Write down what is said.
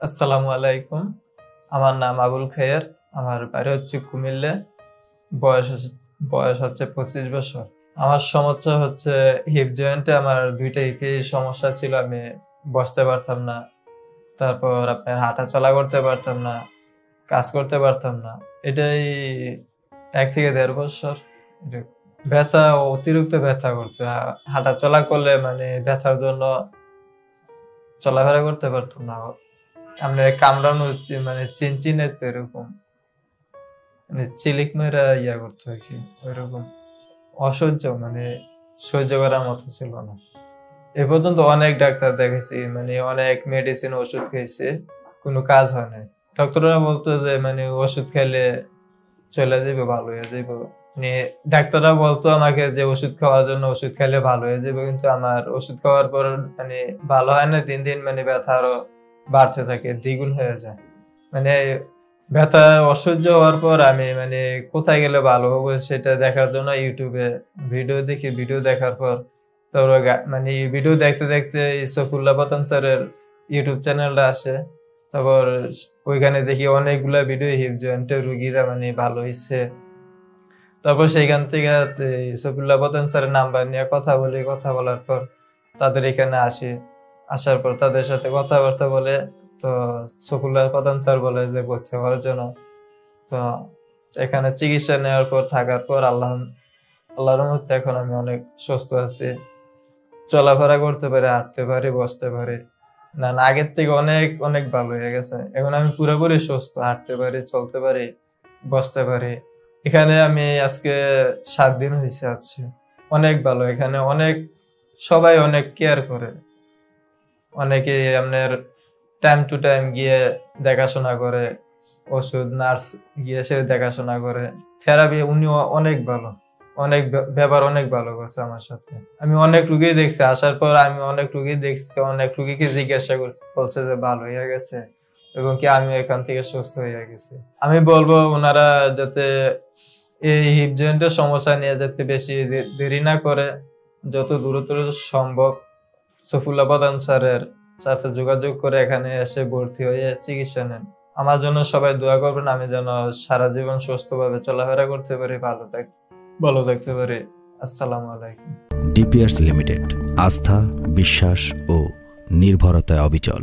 আসসালামু আলাইকুম। আমার নাম আবুল খায়ের। আমার বাড়ি হচ্ছে কুমিল্লা। বয়স বয়স হচ্ছে পঁচিশ বছর। আমার সমস্যা হচ্ছে হিপ জয়েন্টে আমার দুইটা হিপে সমস্যা ছিল। আমি বসতে পারতাম না। তারপর আপনার হাঁটা চলা করতে পারতাম না। কাজ করতে পারতাম না। এটাই এক থেকে দেড় বছর। ব্যথা, অতিরিক্ত ব্যথা করতে। হাঁটা চলা করলে মানে ব্যথার জন্য চলাফেরা করতে পারতাম না। আমরা কামড়ানো মানে চিন চিনচিনে তো এরকম। মানে চিলিক মেরা ইয়া করতো আর কি, ওইরকম। অসহ্য মানে সহ্য করার মতো ছিল না। এ পর্যন্ত অনেক ডাক্তার দেখেছি মানে অনেক মেডিসিন ওষুধ খেয়েছে, কোনো কাজ হয় না ডক্টররা বলতো যে মানে ওষুধ খেলে চলে যাবে ভালো হয়ে যাবে মানে ডাক্তাররা বলতো আমাকে যে, ওষুধ খাওয়ার জন্য ওষুধ খেলে ভালো হয়ে যাবে কিন্তু আমার ওষুধ খাওয়ার পর মানে ভালো হয় না, দিন দিন মানে ব্যথা আরও বাড়তে থাকে, দ্বিগুণ হয়ে যায়। মানে ব্যথা অসহ্য হওয়ার পর আমি মানে কোথায় গেলে ভালো হব সেটা দেখার জন্য ইউটিউবে ভিডিও দেখি, ভিডিও দেখার পর তারপর মানে ভিডিও দেখতে দেখতে সফুল্লা পতন স্যারের ইউটিউব চ্যানেলটা আসে। তারপর ওইখানে দেখি অনেকগুলা ভিডিও হিপ জয়েন্টের রুগীরা মানে ভালো হয়েছে তারপর সেইখান থেকে এই সফিউল্লাহ পতন স্যারের নাম্বার নিয়ে কথা বলি, কথা বলার পর তাদের এখানে আসি। আসার পর তাদের সাথে কথাবার্তা বলে, তো সফিউল্লাহ প্রধান স্যার বলে যে ভর্তি হওয়ার জন্য। তো এখানে চিকিৎসা নেওয়ার পর, থাকার পর আল্লাহ, আল্লাহর মধ্যে এখন আমি অনেক সুস্থ আছি। চলাফেরা করতে পারি, হাঁটতে পারি, বসতে পারি। না না, আগের থেকে অনেক অনেক ভালো হয়ে গেছে। এখন আমি পুরোপুরি সুস্থ, হাঁটতে পারি, চলতে পারি, বসতে পারি। এখানে আমি আজকে সাত দিন হয়েছে আছি। অনেক ভালো, এখানে অনেক, সবাই অনেক কেয়ার করে। অনেকে আপনার টাইম টু টাইম গিয়ে দেখাশোনা করে, ওষুধ নার্স গিয়ে সে দেখাশোনা করে। থেরাপি উনিও অনেক ভালো, অনেক ব্য- ব্যবহার অনেক ভালো করছে আমার সাথে। আমি অনেক রুগী দেখছি, আসার পর আমি অনেক রুগী দেখছি, অনেক রুগীকে জিজ্ঞাসা করছি, বলছে যে ভালো হয়ে গেছে এবং কি আমি এখান থেকে সুস্থ হয়ে গেছি। আমি বলব ওনারা যাতে এই হিপ জয়েন্টের সমস্যা নিয়ে যাতে বেশি দেরি না করে, যত দ্রুত সম্ভব সফুল্লা প্রধান স্যারের সাথে যোগাযোগ করে এখানে এসে ভর্তি হয়ে চিকিৎসা নেন। আমার জন্য সবাই দোয়া করবেন, আমি যেন সারা জীবন সুস্থভাবে চলাফেরা করতে পারি, ভালো থাক, ভালো থাকতে পারি। আসসালামু আলাইকুম। ডিপিআরস লিমিটেড, আস্থা, বিশ্বাস ও নির্ভরতায় অবিচল।